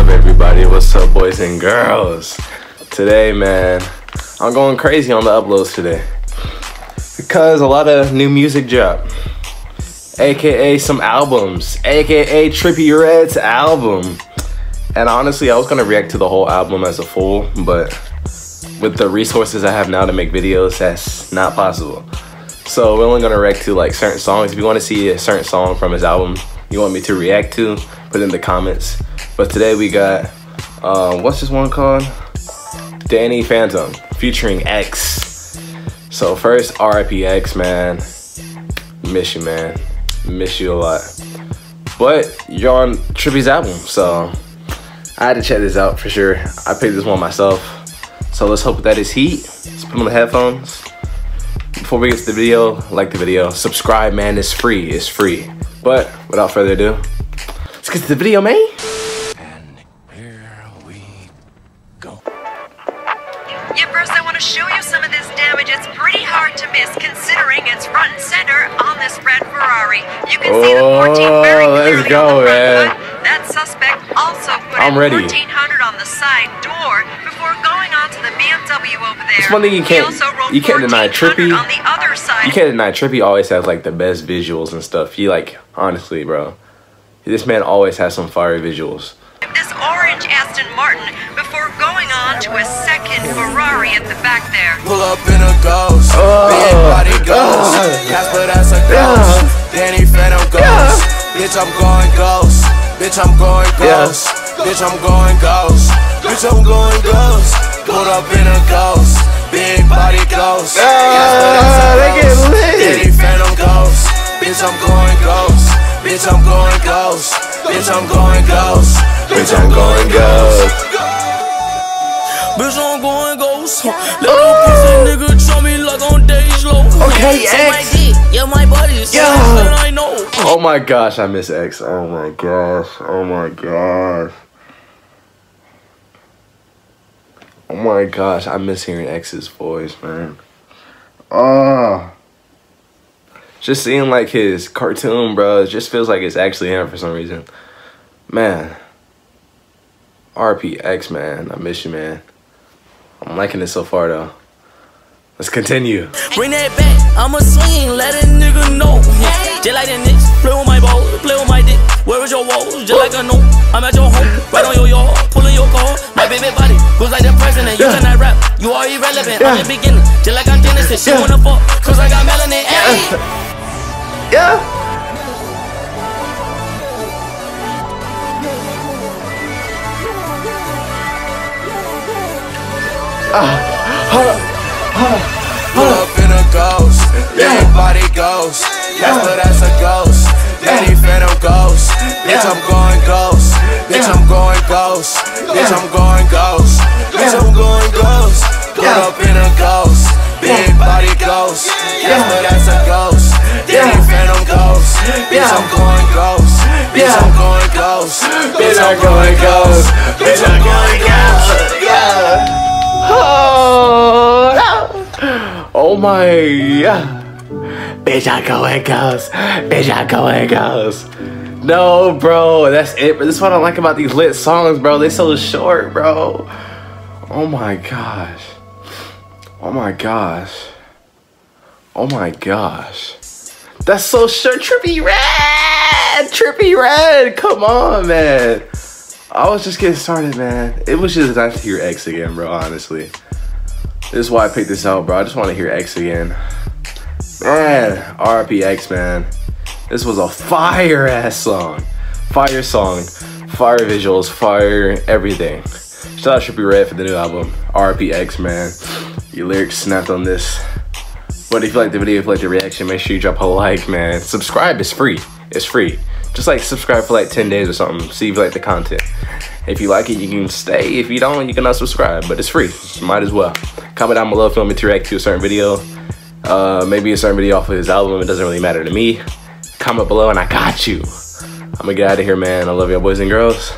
up, everybody? What's up, boys and girls? Today, man, I'm going crazy on the uploads today because a lot of new music dropped, aka some albums, aka Trippie Redd's album. And honestly, I was gonna react to the whole album as a full, but with the resources I have now to make videos, that's not possible. So we're only gonna react to like certain songs. If you want to see a certain song from his album, you want me to react to, put in the comments. But today we got, uh, what's this one called? Danny Phantom featuring X. So first, RIP X, man. Miss you, man. Miss you a lot. But you're on Trippie's album, so I had to check this out for sure. I picked this one myself. So let's hope that is heat. Let's put on the headphones. Before we get to the video, like the video, subscribe, man. It's free. It's free. But without further ado, let's get to the video, man. And here we go. Yeah, first I want to show you some of this damage. It's pretty hard to miss considering it's front and center on this red Ferrari. You can see the 14 very Oh, let's go, on the front man. hood. That suspect also put I'm in ready. 1400 on the side door before going on to the BMW over there. It's one thing you can't- also wrote you can't deny Trippie. On the other side. You can't deny Trippie always has like the best visuals and stuff. He like honestly, bro. This man always has some fiery visuals. This orange Aston Martin before going on to a second Ferrari at the back there. Pull up in a ghost. Uh, Big body uh, ghost. Uh. Casper, that's a ghost. Danny Phantom ghost. Bitch, I'm going ghost. Bitch, I'm going ghost. Bitch, I'm going ghost. Bitch, I'm going ghost. Pull up in a ghost. Big body ghost. Casper, that's Ah, they get lit. Danny Phantom ghost. Bitch, I'm going ghost. Bitch, I'm going ghost. Bitch, I'm going ghost. Bitch, I'm going ghost. Bitch, I'm going ghost. Little piece of nigga try me like on days low. Okay, X. yeah, my buddies. Yeah. Yeah. I know. Oh my gosh, I miss X. Oh my gosh. Oh my gosh. Oh my gosh, I miss hearing X's voice, man. Ah. Just seeing like his cartoon, bro, it just feels like it's actually him for some reason. Man. RPX, man. I miss you, man. I'm liking it so far, though. Let's continue. Bring that back, I'ma swing, let a nigga know. Just like the Knicks, play with my ball, play with my dick. Where is your walls? Just like a no. I'm at your home, right on your yard, body goes like the president. You Yeah. cannot rap, you are irrelevant. I'm the beginner, just like I'm Genesis. She Yeah. wanna fuck, cause I got melanin. Hey. Yeah. Pull up in a ghost, big body ghost. Casper, that's a ghost. Danny Phantom ghost. Bitch, I'm going ghost. Bitch, I'm going ghost. Bitch, I'm going ghost. Casper, that's a ghost. Danny Phantom ghost. Oh Bitch, I'm going ghost. Bitch, I'm going ghost. Bitch, I'm going ghost. Bitch, I'm going ghost. Yeah. Oh, oh my, yeah. Bitch, I go and goes. Bitch, I go and goes. No, bro, that's it. But this is what I like about these lit songs, bro. They so short, bro. Oh my gosh. Oh my gosh. Oh my gosh. That's so short. Trippie Redd! Trippie Redd! Come on, man. I was just getting started, man. It was just nice to hear X again, bro, honestly. This is why I picked this out, bro. I just want to hear X again. Man, RP X, man. This was a fire ass song. Fire song, fire visuals, fire everything. Shout out Trippie Redd for the new album. RP X, man. Your lyrics snapped on this. But if you like the video, if you like the reaction, make sure you drop a like, man. Subscribe, it's free. It's free. Just like subscribe for like 10 days or something. See if you like the content. If you like it, you can stay. If you don't, you can unsubscribe. But it's free. Might as well. Comment down below if you want me to react to a certain video. Uh, maybe a certain video off of his album. It doesn't really matter to me. Comment below and I got you. I'm gonna get out of here, man. I love y'all boys and girls.